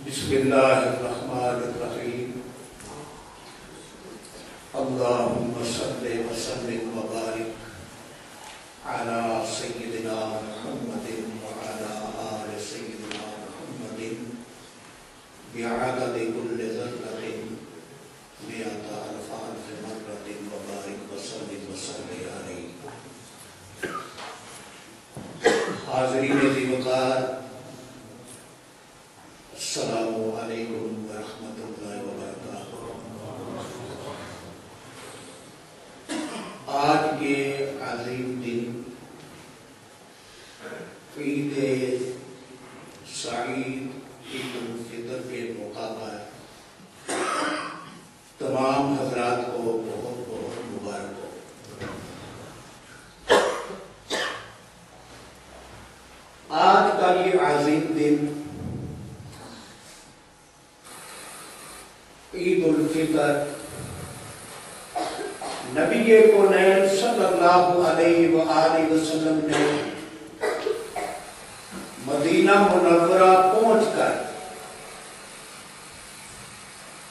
بسم الله الرحمن الرحيم. اللهم صل وسلم وبارك على سيدنا محمد وعلى آل سيدنا محمد بعدد كل ذرة مئة ألف ألف مرة وبارك وسلم وسلم عليه. حاضرین ذی وقار السلام علیکم ورحمۃ اللہ وبرکاتہ آج کے عظیم دن عید سعید عید الفطر کے موقع پر تمام حضرات کو بہت بہت مبارک ہو آج کا یہ عظیم دن عید الفطر نبی کونین صلی اللہ علیہ وآلہ وسلم نے مدینہ منورہ پہنچ کر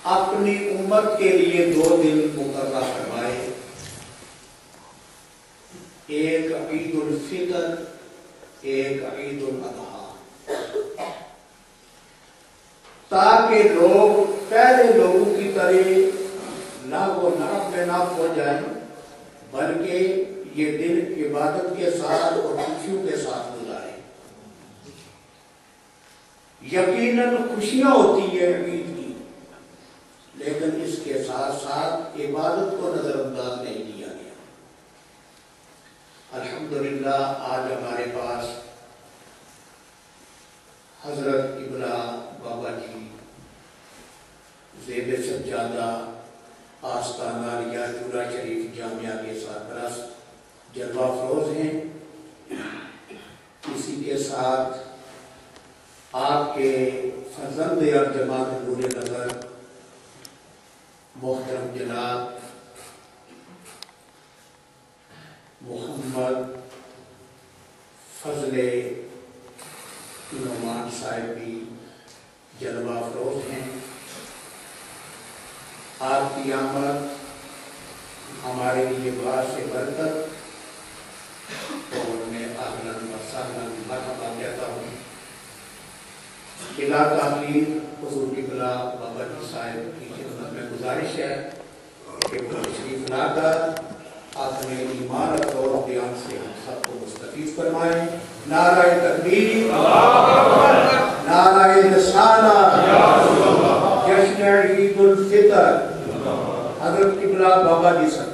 اپنی امت کے لیے دو دن مقررہ فرمائے۔ ایک عید الفطر، ایک عید الاضحیٰ۔ تاکہ لوگ پہلے لوگوں کی طرح نہ وہ نرم میں نہ ہو جائیں، بلکہ یہ دن عبادت کے ساتھ اور خوشیوں کے ساتھ گزارے یقیناً خوشیاں ہوتی ہیں عید کی، لیکن اس کے ساتھ ساتھ عبادت کو نظر انداز نہیں کیا گیا۔ الحمدللہ، آج ہمارے پاس حضرت ابلا بابا جی زیب سجادہ آستانہ ریا شریف جامعہ کے ساتھ جلوہ فروز ہیں۔ اسی کے ساتھ آپ کے فرزند اور جماعت نور نظر، محترم جناب محمد فضل نعمان صاحب بھی جلوہ فروز ہیں۔ آپ کی آمد ہمارے لیے بڑا سے برکت اور میں آگلن و سہلن مرحبا کہتا ہوں۔ قلعہ تعلیم حضور کی بلا بابا جی صاحب کی خدمت میں گزارش ہے کہ وہ تشریف لا کر اپنے ایمان اور بیان سے ہم سب کو مستفیض فرمائیں۔ نعرہ تکبیر، نعرہ رسالہ جشن عید الفطر۔ قبلہ بابا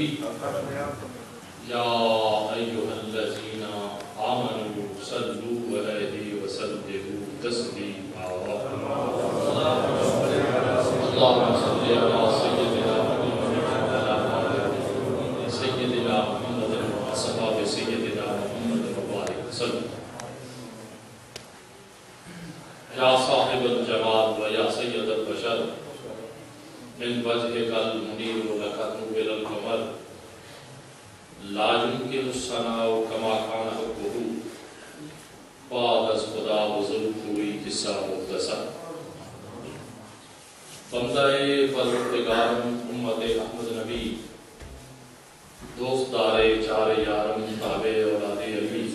النبي يا أيها الذين آمنوا صلوا عليه وسلموا تسليما. اللهم صل على سيدنا محمد وعلى آل سيدنا محمد وأصحاب سيدنا محمد وبارك وسلم يا صاحب الجمال ويا سيد البشر من وجهك المنير لك نور القمر لا يمكن الثناء كما كان حقه بعد از خدا بزرگ ہوئی قصہ مختصر بندہ پروردگارم امت احمد نبی دوست دار چار یارم تابع اولاد علی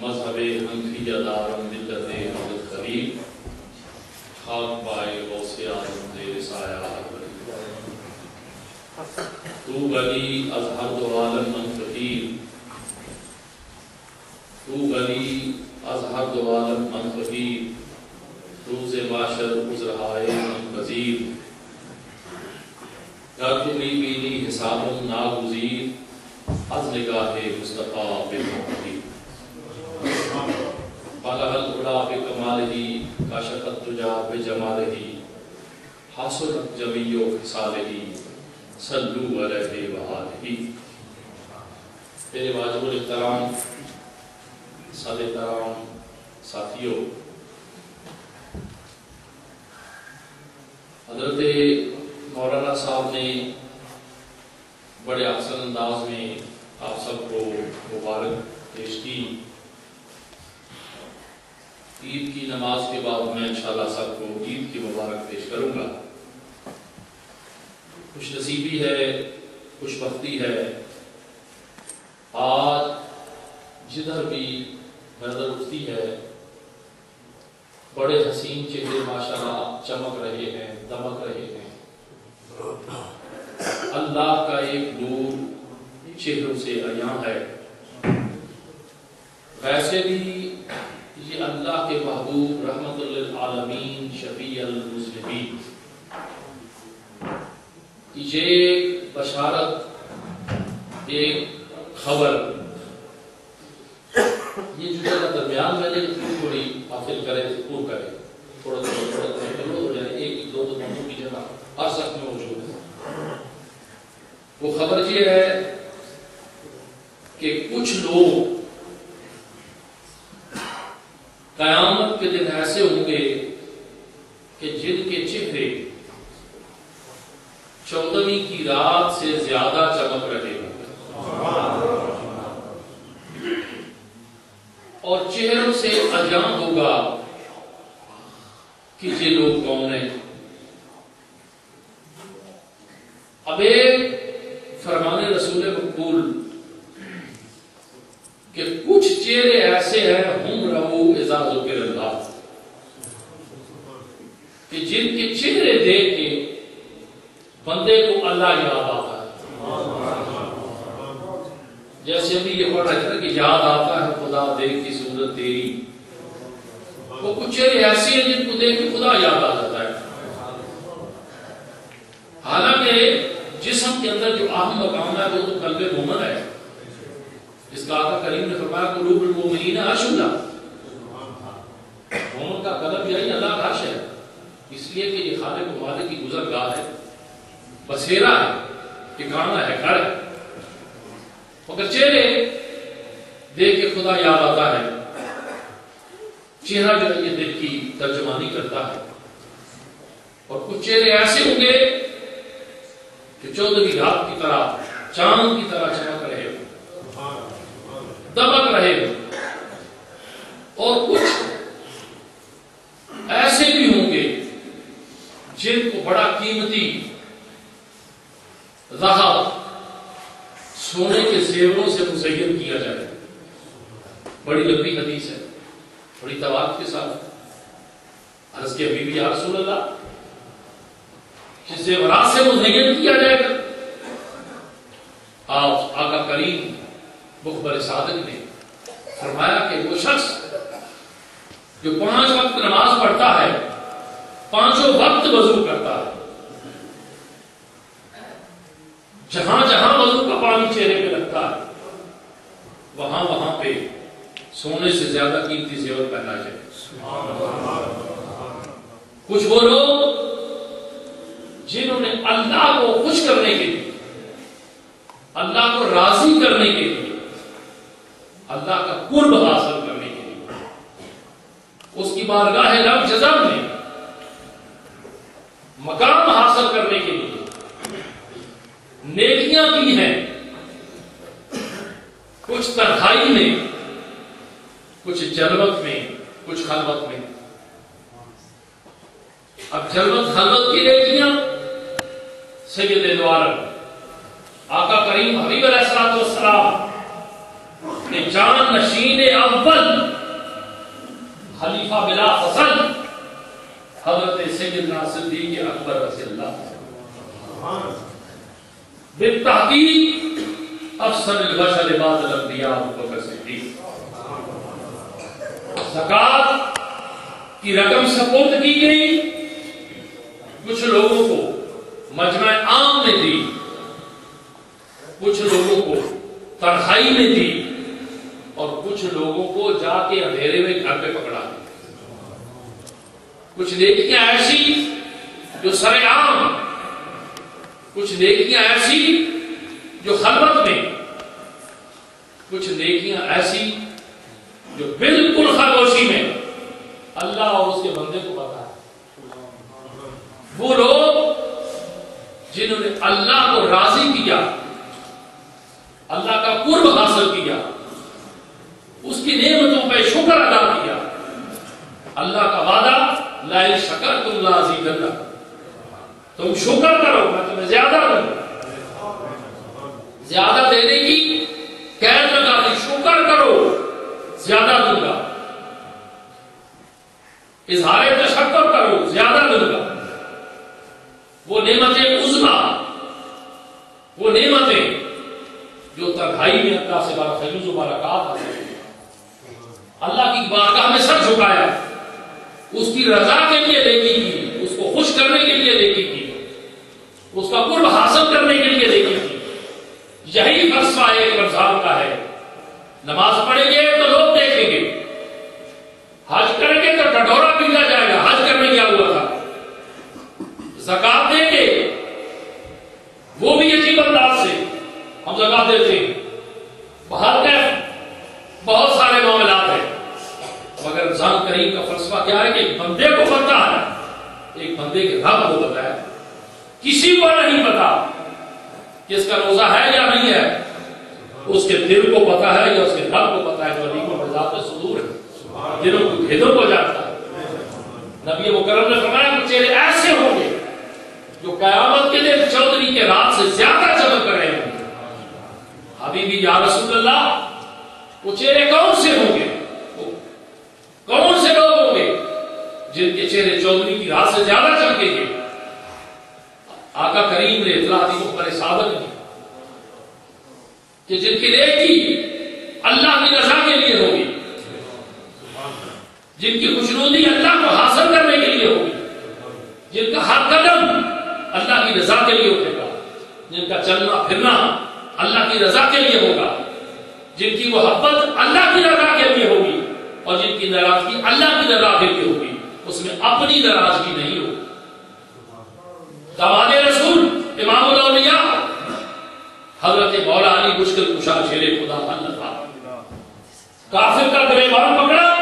مذہب حنفیہ دارم ملت حضرت خلیل خاک بائے غوث اعظم دے بتایا تو گلی از ہر دو عالم من فقیر تو گلی از ہر دو عالم من فقیر روز معاشر عذرہائے من پذیر گر تو می بینی حساب ناگزیر، از نگاہ مصطفیٰ بے محمدی. بلغ العلا بکمالہ کاشفت تجا بے بجمالہ حاصلت جمیع خصالہ صلو علیہ وآلہ۔ میرے واجب الاحترام صد احترام ساتھیوں حضرت مولانا صاحب نے بڑے احسن انداز میں آپ سب کو مبارک پیش کی۔ عید کی نماز کے بعد میں انشاءاللہ سب کو عید کی مبارک پیش کروں گا۔ خوش نصیبی ہے، خوش بختی ہے۔ آج جدھر بھی نظر اٹھتی ہے، بڑے حسین چہرے ماشاءاللہ چمک رہے ہیں، دمک رہے ہیں۔ اللہ کا ایک نور چہروں سے عیاں ہے۔ ویسے بھی یہ اللہ کے محبوب رحمت للعالمین، شفیع المسلمین۔ یہ بشارت، ایک خبر۔ یہ جو جگہ درمیان میں نے تھوڑی حاصل کرے پور کرے۔ تھوڑا تھوڑا تھوڑا تھوڑا ہو جائے۔ ایک، دو دو منٹوں کی جگہ ہر سخت میں موجود ہے۔ وہ خبر یہ ہے کہ کچھ لوگ قیامت کے دن ایسے ہوں گے کہ جن کے چہرے چودہویں کی رات سے زیادہ چمک رہے ہوں۔ اور چہروں سے اجام ہوگا کہ یہ لوگ کون ہیں۔ اب ایک فرمان رسول مقبول کہ کچھ چہرے ایسے ہیں ہم رہو اعزاز و اللہ کہ جن کے چہرے دیکھ کے بندے کو اللہ یاد آتا ہے جیسے ابھی یہ پڑھ رہے تھے کہ یاد آتا ہے خدا دیکھ کی صورت تیری۔ وہ کچھ چہرے ایسے ہیں جن کو دیکھ کے خدا یاد آ جاتا ہے۔ حالانکہ جسم کے اندر جو اہم مقام ہے وہ تو قلب مومن ہے۔ جس کا آقا کریم نے فرمایا قلوب المومنین اشلا مومن کا قلب یہی اللہ کا عرش ہے۔ اس لیے کہ یہ خالق و مالک کی گزر گاہ ہے۔ بسیرا ہے، ٹھکانہ ہے، گھر ہے۔ مگر چہرے دیکھ کے خدا یاد آتا ہے۔ چہرہ جو ہے یہ دل کی ترجمانی کرتا ہے۔ اور کچھ چہرے ایسے ہوں گے کہ چودہویں رات کی طرح، چاند کی طرح چمک رہے ہو دمک رہے ہو اور کچھ ایسے بھی ہوں گے جن کو بڑا قیمتی، رہا، سونے کے زیوروں سے مزین کیا جائے بڑی لمبی حدیث ہے، بڑی توات کے ساتھ۔ عرض کے ابھی بھی رسول اللہ کہ زیورات سے مزین کیا جائے گا۔ آپ آقا کریم مخبر صادق نے فرمایا کہ وہ شخص جو پانچ وقت نماز پڑھتا ہے، پانچوں وقت وضو کرتا ہے۔ جہاں جہاں وضو کا پانی چہرے پہ لگتا ہے، وہاں وہاں پہ سونے سے زیادہ قیمتی زیور پہنا جائے کچھ وہ لوگ جنہوں نے اللہ کو خوش کرنے کے لیے اللہ کو راضی کرنے کے لیے اللہ کا قرب حاصل کرنے کے لیے اس کی بارگاہ رب جزم میں مقام حاصل کرنے کے لیے نیکیاں بھی ہیں۔ کچھ تنہائی میں کچھ جلوت میں، کچھ خلوت میں۔ اب جلوت، خلوت کی نیکیاں سید دوارم آقا کریم حبیب علیہ السلام نے جان نشین اول خلیفہ بلا فصل حضرت سیدنا صدیق اکبر رضی اللہ بالتحقیق، افسر البشر بعد الانبیاء ابو بکر صدیق۔ زکات کی رقم سپورٹ کی گئی۔ کچھ لوگوں کو مجمع عام میں دی۔ کچھ لوگوں کو تنخوائی میں دی۔ اور کچھ لوگوں کو جا کے اندھیرے میں گھر پہ پکڑا دی کچھ نیکیاں ایسی جو سر عام۔ کچھ نیکیاں ایسی جو خلوت میں۔ کچھ نیکیاں ایسی جو بالکل خاموشی میں اللہ اور اس کے بندے کو پتا ہے۔ وہ لوگ جنہوں نے اللہ کو راضی کیا، اللہ کا قرب حاصل کیا، اس کی نعمتوں پہ شکر ادا کیا۔ اللہ کا وعدہ، لا شکر تم لازی کرنا تم شکر کرو، میں تمہیں زیادہ دوں۔ زیادہ دینے کی قید لگا دی، شکر کرو۔ زیادہ دوں گا اظہار تشکر کرو زیادہ دوں گا وہ نعمتیں عظما وہ نعمتیں جو تنہائی میں اللہ سے بارہ خیوز و برکات حاصل اللہ کی بارگاہ میں سر جھکایا اس کی رضا کے لیے دیکھی کی اس کو خوش کرنے کے لیے دیکھی کی اس کا قرب حاصل کرنے کے لیے دیکھی کی یہی فلسفہ ایک رمضان کا ہے نماز پڑھیں گے تو لوگ دیکھیں گے حج کریں گے تو ڈڈورا پیلا جائے گا حج کرنے کیا ہوا تھا زکات دیں گے وہ بھی عجیب انداز سے ہم زکات دیتے ہیں باہر کے بہت سارے معاملات ہیں مگر رمضان کریم کا فلسفہ کیا ہے کہ ایک بندے کو پتا ہے ایک بندے کے رب کو پتا ہے کسی کو نہیں پتا کہ اس کا روزہ ہے یا نہیں ہے اس کے دل کو پتا ہے یا اس کے رب کو پتا ہے جو علی کو مزاق صدور ہے دلوں کو بھیدوں ہے۔ نبی مکرم نے فرمایا کہ چہرے ایسے ہوں گے جو قیامت کے دن چودھری کے رات سے زیادہ چمک کر رہے ہوں گے۔ حبیبی، یا رسول اللہ، وہ چہرے کون سے ہوں گے؟ کون سے لوگ ہوں گے جن کے چہرے چودھری کی رات سے زیادہ چمکیں گے آقا کریم نے اطلاع دی مختلف ثابت کی کہ جن کی نیکی اللہ کی رضا کے لیے ہوگی جن کی خوشنودی اللہ کو حاصل کرنے کے لیے ہوگی، جن کا ہر قدم اللہ کی رضا کے لیے اٹھے گا جن کا چلنا پھرنا اللہ کی رضا کے لیے ہوگا، جن کی محبت اللہ کی رضا کے لیے ہوگی اور جن کی ناراضگی اللہ کی رضا کے لیے ہوگی، اس میں اپنی ناراضگی نہیں ہوگی۔ رسول، امام الاولیاء، حضرت مولا علی مشکل کشا شیر خدا اللہ کافر کا گریبان پکڑا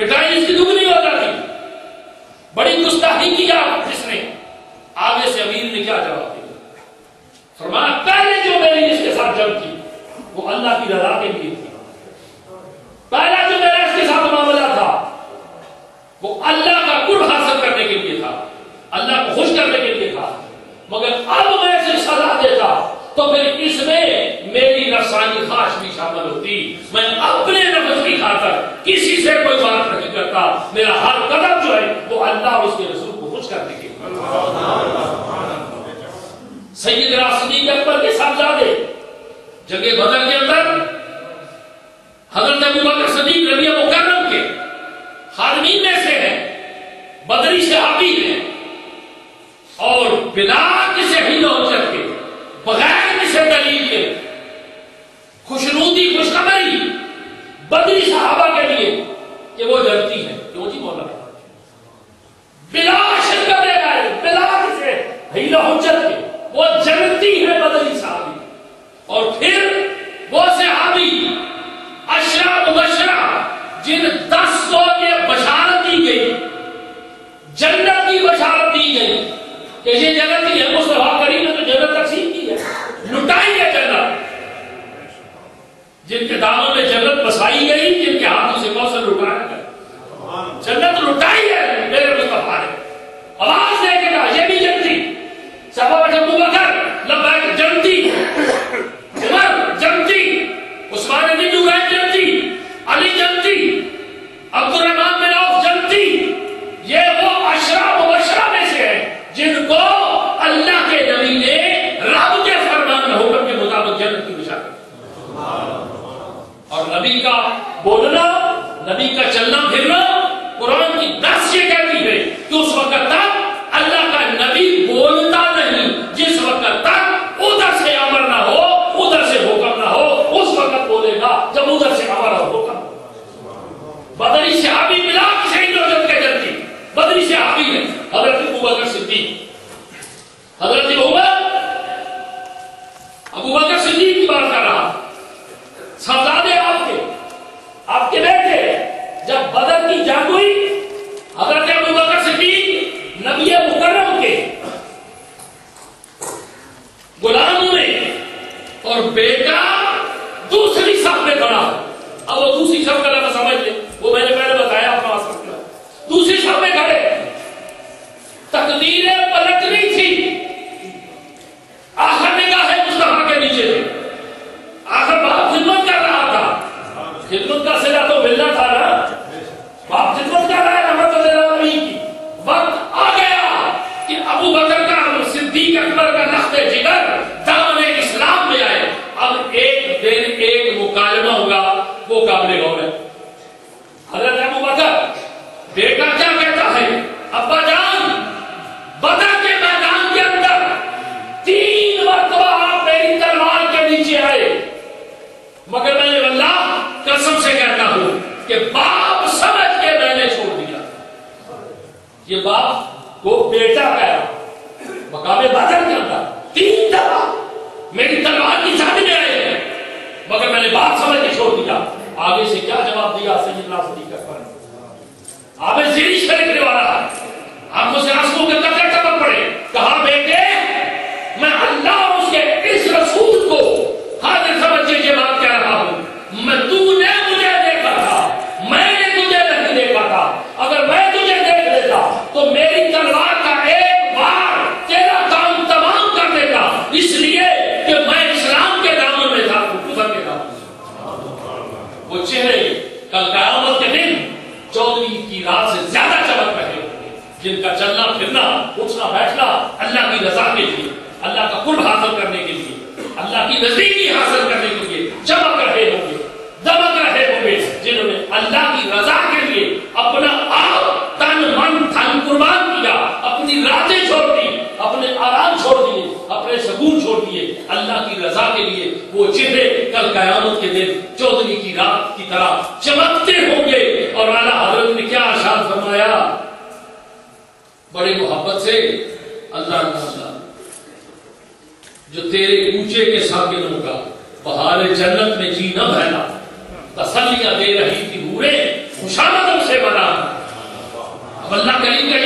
Pegar eles que duvidam. صحابہ کے لیے کہ وہ ڈرتی ہے۔ کیوں جی مولا بلا کہ اس وقت کی نزدیکی حاصل کر qué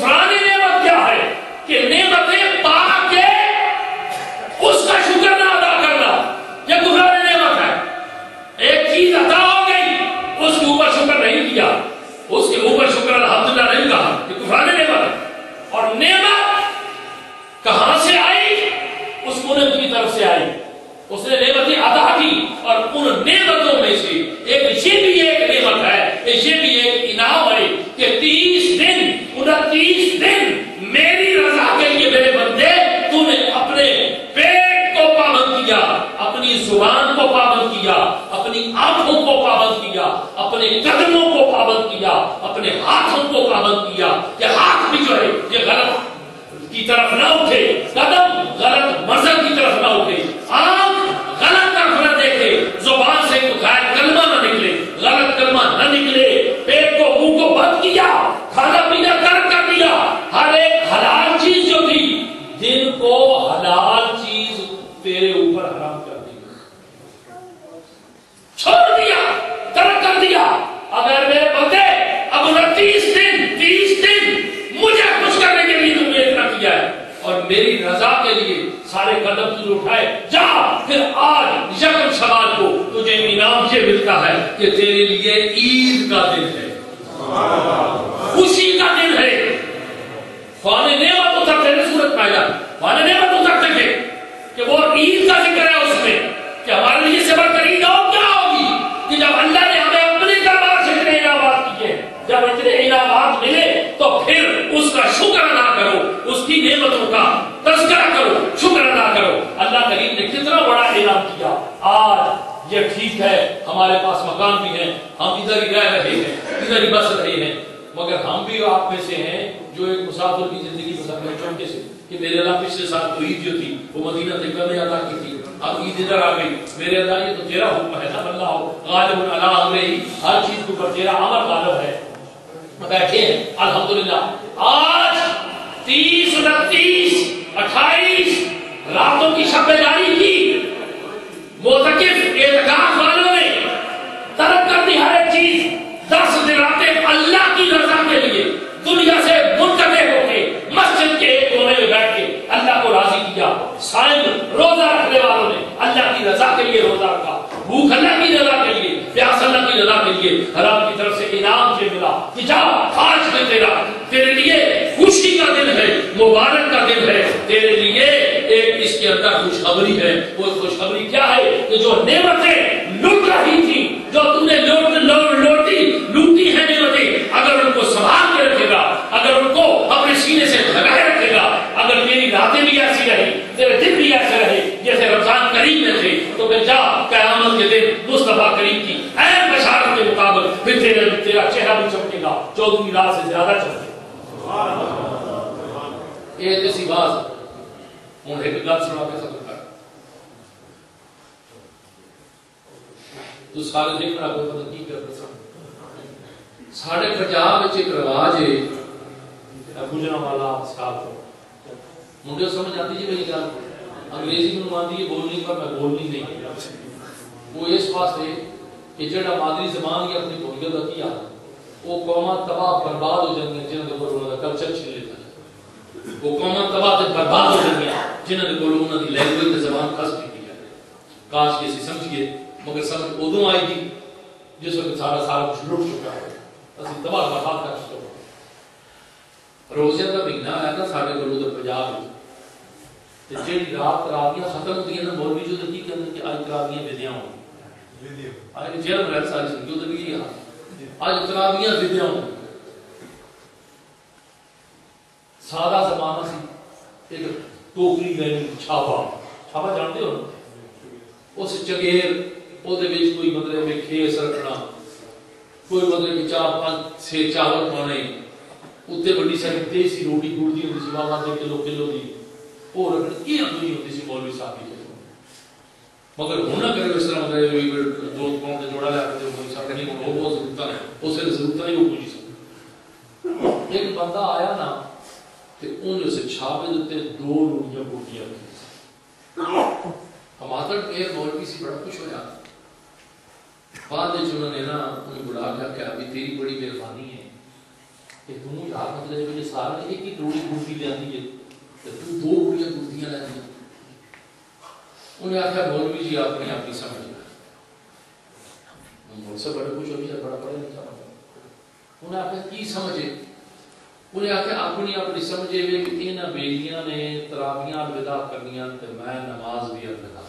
سارے کی زندگی میں سب چونکے سے کہ میرے اللہ پچھلے سال تو عید جو تھی، وہ مدینہ طیبہ میں ادا کی تھی۔ اب عید ادھر آ گئی۔ میرے اللہ یہ تو تیرا حکم ہے نا اللہ غالب اللہ امر ہر چیز کے اوپر تیرا امر غالب ہے۔ بیٹھے ہیں الحمدللہ۔ آج تیس، انتیس، اٹھائیس راتوں کی شب جاری کی موتقف اعتکاف والوں نے ترک کر دی ہر ایک چیز دس دن راتیں اللہ کی رضا کے لیے دنیا سے منقطع ہو کے مسجد کے ایک کونے میں بیٹھ کے اللہ کو راضی کیا سائن روزہ رکھنے والوں نے اللہ کی رضا کے لیے روزہ رکھا بھوک اللہ کی رضا کے لیے پیاس اللہ کی رضا کے لیے حرام کی طرف سے انعام سے ملا کہ جا آج میں تیرا، تیرے لیے خوشی کا دن ہے، مبارک کا دن ہے، تیرے لیے ایک اس کے اندر خوشخبری ہے۔ وہ خوشخبری کیا ہے؟ کہ جو نعمتیں لٹ رہی تھی جو تم نے لوٹ لوٹ، لوٹی لوٹی ہے نعمتیں، اگر ان کو سنبھال کے رکھے گا، اگر ان کو اپنے سینے سے لگائے رکھے گا، اگر میری راتیں بھی ایسی رہی تیرے دن بھی ایسے رہے، جیسے رمضان کریم میں تھے، تو پھر جا، قیامت کے دن مصطفیٰ کریم کی اہم بشارت کے مطابق پھر تیرے تیرا چہرہ بھی چمکے گا چودہ رات سے زیادہ چمکے گا۔ یہ جیسی بات ہوں ایک گل سنا کے ختم کر۔ تو سارے دن دیکھنا کوئی پتہ کی کر ساڑھے پنجاب ایک رواج ہے گجرا والا ساتھ منڈے سمجھ آتی جی میری گل انگریزی میں آتی ہے بولنی پر میں بولنی نہیں وہ اس واسطے کہ جڑا مادری زبان کی اپنی بولیت کا کیا وہ قوما تباہ برباد ہو جاتی ہیں جنہوں کے کول انہوں کا کلچر چھین لیتا ہے وہ قوما تباہ تے برباد ہو جاتی ہیں جنہوں کے کول انہوں کی لینگویج تے زبان خاص کی ہے کاش کہ اسی سمجھیے مگر سمجھ ادو آئی تھی جس وقت سارا سارا کچھ لٹ چکا ہے اسی تباہ برباد کر چکے روزے کا مہینہ آیا تھا سارے کو ادھر پنجاب میں جی رات تراویاں ختم ہوتی ہیں نا مولوی جو کی کہتے ہیں کہ آج تراویاں ودیاں ہوں آج جیل میں ساری سنگیوں تو بھی یہاں آج تراویاں ودیاں ہوں سادہ زمانہ سی ایک ٹوکری لینی چھاپا چھاپا جانتے ہو اس چگیر وہ دے وچ کوئی مطلب میں کھیس رکھنا کوئی مطلب کہ چار پانچ چھ چاول کھانے اتنے بڑی ساری دیسی روٹی گڑتی ہوتی سی بابا دے کلو کلو دی اور یہ اپنی ہوتی سی مولوی صاحب کی مگر ہوں نہ کرے اس طرح مطلب دو قوم کے جوڑا لے کے مولوی صاحب نہیں وہ بہت ضرورت ہے اس سے ضرورت نہیں وہ پوچھی سکتا ایک بندہ آیا نا تے انہوں سے چھاپے دیتے دو روٹیاں پوٹیاں ہم آتا کہ مولوی سی بڑا خوش ہو جاتا بعد انہوں نے نا انہیں بلا کے کہ ابھی تیری بڑی مہربانی ہے کہ تم یار مطلب مجھے سارا ایک ہی روڑی گڑتی لے آتی ہے تو دو روڑیاں گڑتیاں لے آتی انہیں آخیا مولوی جی آپ نے اپنی سمجھ لیا۔ مجھ سے بڑے کچھ ہوئی ہے بڑا پڑھے نہیں سمجھ انہیں آخیا کی سمجھے انہیں آخیا اپنی اپنی سمجھے ہوئے کہ ان بیلیاں نے تراویاں الوداع کرنیاں تو میں نماز بھی الوداع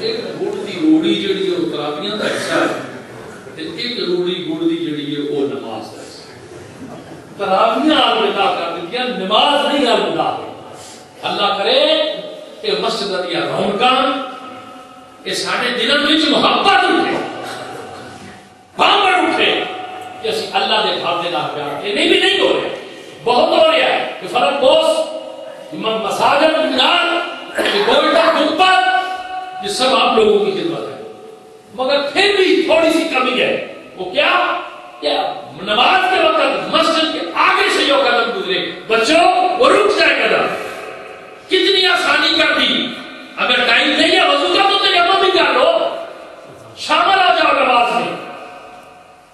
ایک گڑ دی روڑی جڑی ہے، وہ تراویاں کا حصہ ہے۔ ایک روڑی گڑ دی جڑی ہے، وہ نماز کا حصہ ہے۔ تراویاں الوداع کر دیا نماز نہیں الوداع اللہ کرے کہ مسجد دیا رونقاں یہ سارے دلوں وچ محبت اٹھے۔ بامبر اٹھے کہ اسی اللہ دے گھر دے نال پیار یہ نہیں بھی نہیں ہو رہا۔ بہت ہو رہا ہے کہ فرق بوس امام مساجد مینار کہ گولڈن گنبد یہ سب آپ لوگوں کی خدمت ہے۔ مگر پھر بھی تھوڑی سی کمی ہے۔ وہ کیا؟ کیا نماز کے وقت مسجد کے آگے سے جو قدم گزرے، بچوں، وہ رک جائے قدم۔ کتنی آسانی کر دی اگر ٹائم نہیں ہے وضو کا تو تیمم بھی کر لو۔ شامل آ جاؤ نماز میں۔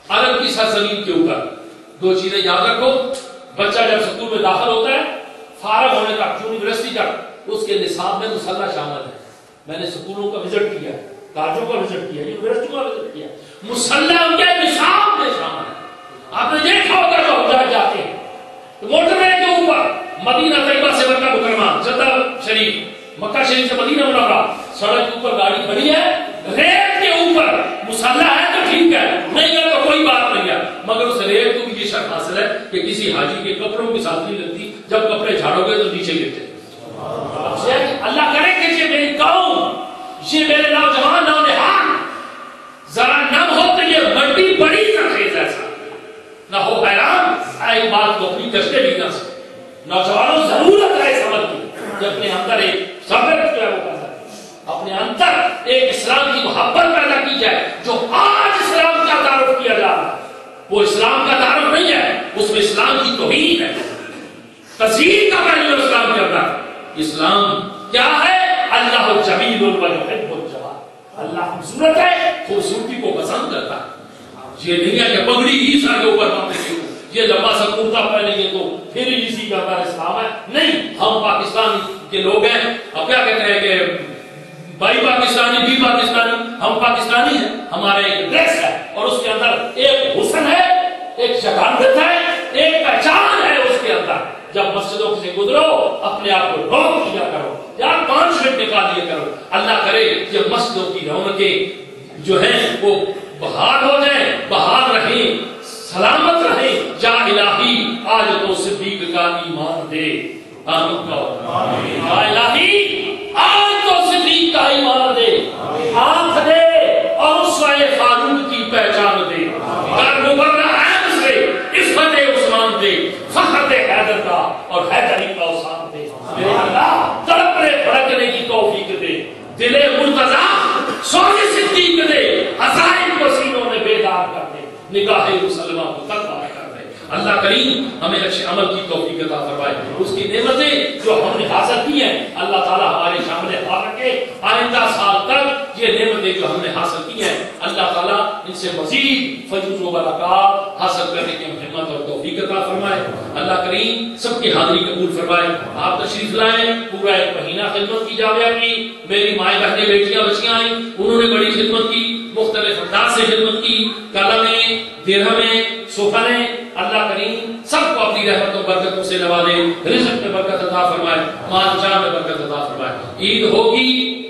عرب کی سرزمین کے اوپر۔ دو چیزیں یاد رکھو۔ بچہ جب سکول میں داخل ہوتا ہے، فارغ ہونے تک، یونیورسٹی تک، اس کے نصاب میں مسلح شامل ہے۔ میں نے سکولوں کا وزٹ کیا۔ ہے کالجوں کا وزٹ کیا یونیورسٹی کا وزٹ کیا۔ مسلح ان کے شامل۔ ہے آپ نے دیکھا ہوگا جو حجاج جاتے ہیں۔ موٹر وے کے اوپر مدینہ طیبہ سے مکہ مکرمہ جدہ شریف مکہ شریف سے مدینہ منورہ۔ سڑک کے اوپر گاڑی کھڑی ہے ریت کے اوپر مسلح ہے تو ٹھیک ہے۔ نہیں ہے تو کوئی بات نہیں ہے۔ مگر اس ریت کو بھی یہ شرط حاصل ہے کہ کسی حاجی کے کپڑوں کے ساتھ نہیں لگتی۔ جب کپڑے جھاڑو گے تو نیچے گرتے اللہ کرے کہ یہ میری قوم یہ میرے نوجوان نونہان ذرا نم ہو تو یہ مٹی بڑی تخیز ایسا نہ ہو حیران ایک بات کو اپنی کشتے بھی نہ سکتے نوجوانوں ضرورت ہے سمجھ کی کہ اپنے اندر ایک صبر جو ہے وہ پیدا اپنے اندر ایک اسلام کی محبت پیدا کی جائے، جو آج اسلام کا تعارف کیا جا رہا ہے۔ وہ اسلام کا تعارف نہیں ہے، اس میں اسلام کی توہین ہے۔ تصویر کا پہلو اسلام کے اندر۔ اسلام کیا ہے؟ اللہ جمیل الوحب الجواد۔ اللہ خوبصورت ہے، خوبصورتی کو پسند کرتا ہے۔ یہ نہیں ہے کہ پگڑی ہی سر کے اوپر باندھے گی یہ لمبا سا کرتا پہنیں گے تو پھر اسی کا اندر اسلام ہے۔ نہیں، ہم پاکستان کے لوگ ہیں۔ اب کیا کہتے ہیں کہ بھائی پاکستانی، بھی پاکستانی، ہم پاکستانی ہیں۔ ہمارا ایک ڈریس ہے اور اس کے اندر ایک حسن ہے، ایک شکانت ہے، ایک پہچان ہے اس کے اندر۔ جب مسجدوں سے گزرو، اپنے آپ کو روک دیا کرو۔ یا پانچ منٹ نکال دیا کرو۔ اللہ کرے یہ مسجدوں کی رونقیں جو ہیں، وہ بحال ہو جائیں بحال رہیں سلامت رہیں یا الہی آج تو صدیق کا ایمان دے آمین۔ یا الہی آج تو صدیق کا ایمان دے آنکھ دے اور اس وائے فاروق کی پہچان دے در مبرہ عین سے اس فتح عثمان دے فخر حیدر کا اور حیدری کا عثمان دے میرے اللہ تڑپنے بھڑکنے کی توفیق دے دل مرتضی سونے صدیق دے عزائم کو سینوں میں بیدار کر دے نگاہ مسلمہ کو تقوی کر دے اللہ کریم ہمیں اچھے عمل کی توفیق عطا فرمائے اس کی نعمتیں جو ہم نے حاصل کی ہیں اللہ تعالی ہمارے سامنے آ رکھے آئندہ سال تک یہ نعمتیں جو ہم نے حاصل کی ہیں اللہ تعالی ان سے مزید فضل و برکات حاصل کرنے کی ہمت اور توفیق عطا فرمائے۔ اللہ کریم سب کی حاضری قبول فرمائے۔ آپ تشریف لائیں پورا ایک مہینہ خدمت کی جاویہ کی، میری مائیں بہنیں بیٹیاں بچیاں آئیں، انہوں نے بڑی خدمت کی، مختلف انداز سے خدمت کی کالا میں، دیرہ اللہ کریم سب کو اپنی رحمت و برکتوں سے نوازے، رزق میں برکت عطا فرمائے، مال جان میں برکت عطا فرمائے۔ عید ہوگی،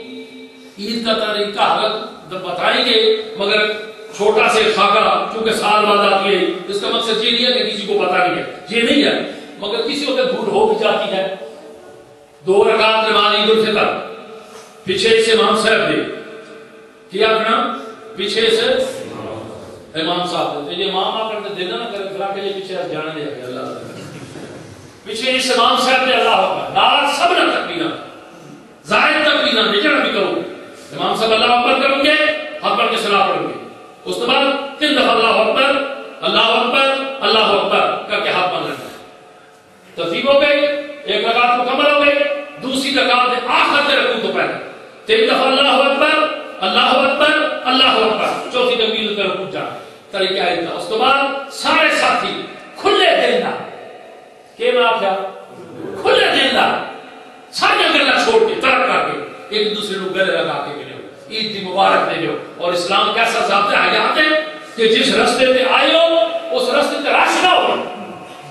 عید کا طریقہ حالت بتائیں گے، مگر چھوٹا سے خاکہ چونکہ سال بعد آتی ہے، اس کا مقصد یہ نہیں ہے کہ کسی کو پتا نہیں ہے۔ یہ نہیں ہے، مگر کسی وقت بھول ہو بھی جاتی ہے۔ دو رکعت نماز عید الفطر، پیچھے سے امام صاحب دے کیا اپنا پیچھے سے امام صاحب یہ امام آ کر دینا نہ کرے پھر کے یہ پیچھے جانے دے۔ اللہ پیچھے اس امام صاحب نے اللہ اکبر نال سب نہ تکبیرہ زائد تکبیرہ نجڑ بھی کرو۔ امام صاحب اللہ اکبر کریں گے، اکبر کے سلام پڑھیں گے۔ اس کے بعد تین دفعہ اللہ اکبر اللہ اکبر اللہ اکبر کر کے ہاتھ بند رکھنا ترتیب ہو گئی ایک رکعت مکمل ہو گئی، دوسری رکعت آخر سے رکھوں تو پہلے تین دفعہ اللہ اکبر اللہ اکبر اللہ اکبر۔ چوتھی تکبیر کر رکوع جا طریقہ ہے اس کے بعد سارے ساتھی کھلے دل نہ۔ کہ میں آپ کھلے دل نہ۔ سارے گلا چھوڑ کے ترک کر کے ایک دوسرے کو گلے لگا کے ملو عید کی مبارک دے دو۔ اور اسلام کیسا ضابطہ ہے حیات ہے کہ جس رستے پہ آئے ہو، اس رستے پہ راش نہ ہو۔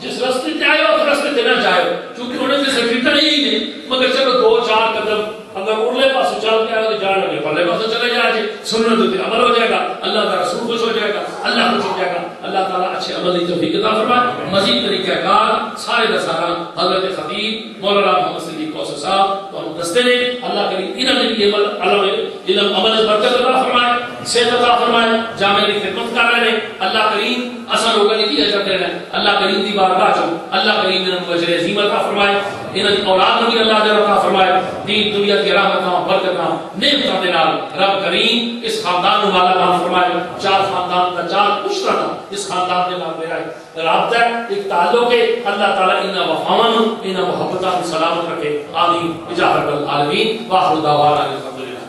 جس رستے پہ آئے ہو، اس رستے پہ نہ جائے چونکہ انہوں نے جیسے فکر ہی نہیں، مگر چلو دو چار قدم اگر ارلے پاس چل کے آئے تو جان لگے چلے جائے جی سنت ہوتی عمل ہو جائے گا، اللہ تعالیٰ رسول خوش ہو جائے گا، اللہ خوش ہو جائے گا، اللہ تعالیٰ اچھے عمل کی توفیق عطا فرمائے۔ مزید طریقہ کار سارے دسارا حضرت خطیب، مولانا محمد صدیق کوثر صاحب تو ہم دستے نے، اللہ کریم انہوں نے یہ عمل، علم عمل برکت عطا فرمائے۔ صحت عطا فرمائے، جامع کی خدمت کر رہے اللہ کریم اثر ہوگا نہیں کیا جاتے ہیں۔ اللہ کریم دی بارگاہ جو اللہ کریم نے وجر عظیم عطا فرمائے۔ انہاں دی اولاد نو بھی اللہ جل عطا فرمائے۔ دین دنیا کی رحمتاں برکتاں نعمتاں دے نال رب کریم اس خاندان نو مالا مال فرمائے۔ چار خاندان کا چار پشتہ دا اس خاندان دے نال میرا رابطہ ہے، ایک تعلق ہے۔ اللہ تعالی انہاں وفاواں نو، انہاں محبتاں نو سلامت رکھے۔ آمین۔ اجابت العالمین۔ واخر دعوانا الحمدللہ۔